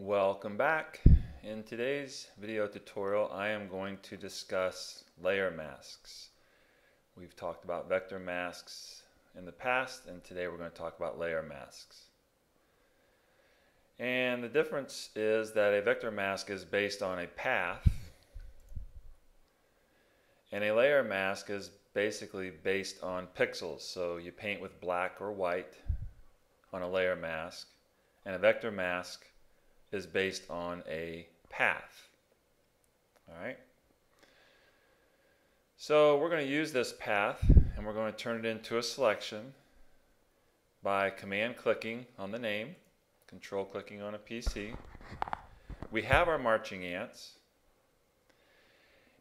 Welcome back. In today's video tutorial I am going to discuss layer masks. We've talked about vector masks in the past and today we're going to talk about layer masks. And the difference is that a vector mask is based on a path and a layer mask is basically based on pixels. So you paint with black or white on a layer mask and a vector mask is based on a path. All right. So we're going to use this path and we're going to turn it into a selection by command clicking on the name, control clicking on a PC. We have our marching ants.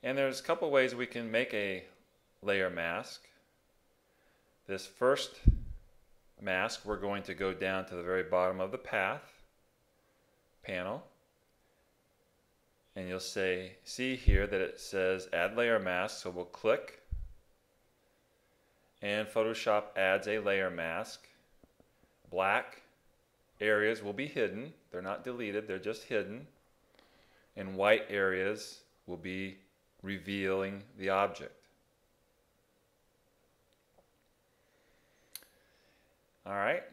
And there's a couple ways we can make a layer mask. This first mask, we're going to go down to the very bottom of the path panel. And you'll say see here that it says add layer mask so we'll click. And Photoshop adds a layer mask. Black areas will be hidden. They're not deleted they're just hidden. And white areas will be revealing the object. All right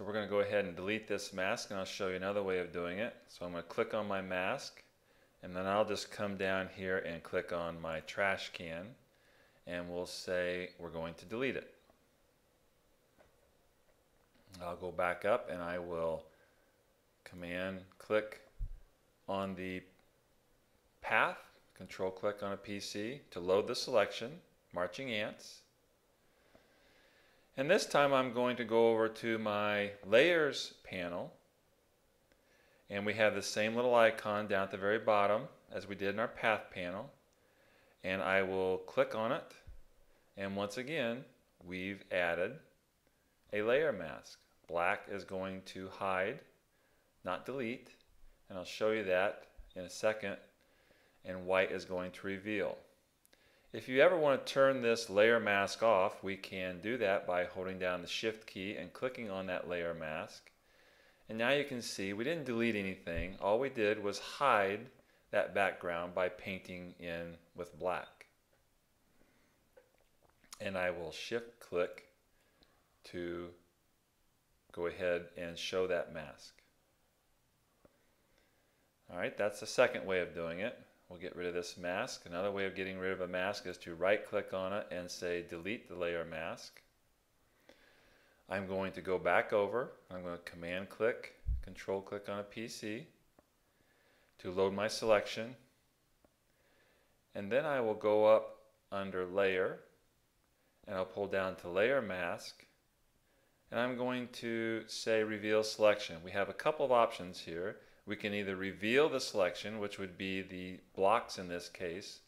so we're going to go ahead and delete this mask and I'll show you another way of doing it. So I'm going to click on my mask and then I'll just come down here and click on my trash can and we'll say we're going to delete it. I'll go back up and I will command click on the path, control click on a PC to load the selection, marching ants. And this time I'm going to go over to my layers panel. And we have the same little icon down at the very bottom as we did in our path panel. And I will click on it. And once again we've added a layer mask. Black is going to hide, not delete, and I'll show you that in a second, and white is going to reveal. If you ever want to turn this layer mask off, we can do that by holding down the shift key and clicking on that layer mask. And now you can see we didn't delete anything. All we did was hide that background by painting in with black. And I will shift click to go ahead and show that mask. Alright, that's the second way of doing it. We'll get rid of this mask. Another way of getting rid of a mask is to right click on it and say delete the layer mask. I'm going to go back over. I'm going to command click, control click on a PC to load my selection. And then I will go up under layer and I'll pull down to layer mask and I'm going to say reveal selection. We have a couple of options here we can either reveal the selection, which would be the blocks in this case,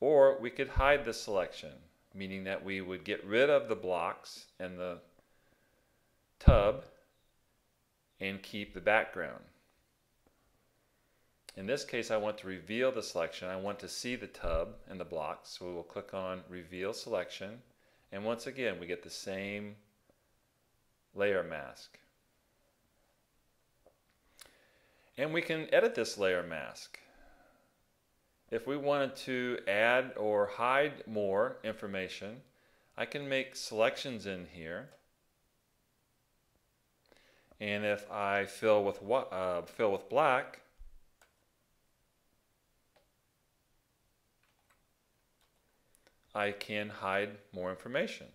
or we could hide the selection, meaning that we would get rid of the blocks and the tub and keep the background. In this case, I want to reveal the selection. I want to see the tub and the blocks, so we will click on Reveal Selection. And once again, we get the same layer mask. And we can edit this layer mask. If we wanted to add or hide more information, I can make selections in here. And if I fill with uh, fill with black, I can hide more information.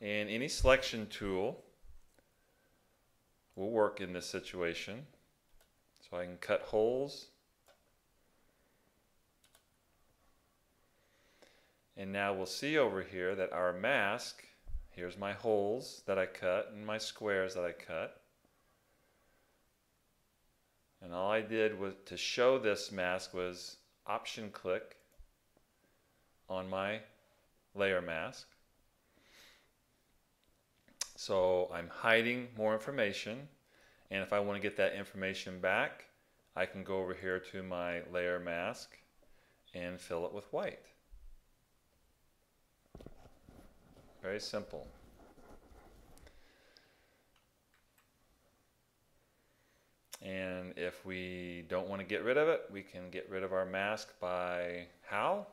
And any selection tool will work in this situation. So I can cut holes. And now we'll see over here that our mask, here's my holes that I cut and my squares that I cut. And all I did was to show this mask was option click on my layer mask. So I'm hiding more information. And if I want to get that information back, I can go over here to my layer mask and fill it with white. Very simple. And if we don't want to get rid of it, we can get rid of our mask by how?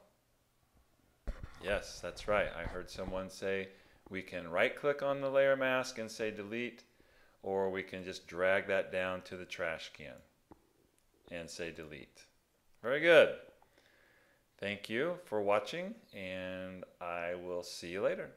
Yes, that's right. I heard someone say we can right click on the layer mask and say delete, or we can just drag that down to the trash can and say delete. Very good. Thank you for watching, and I will see you later.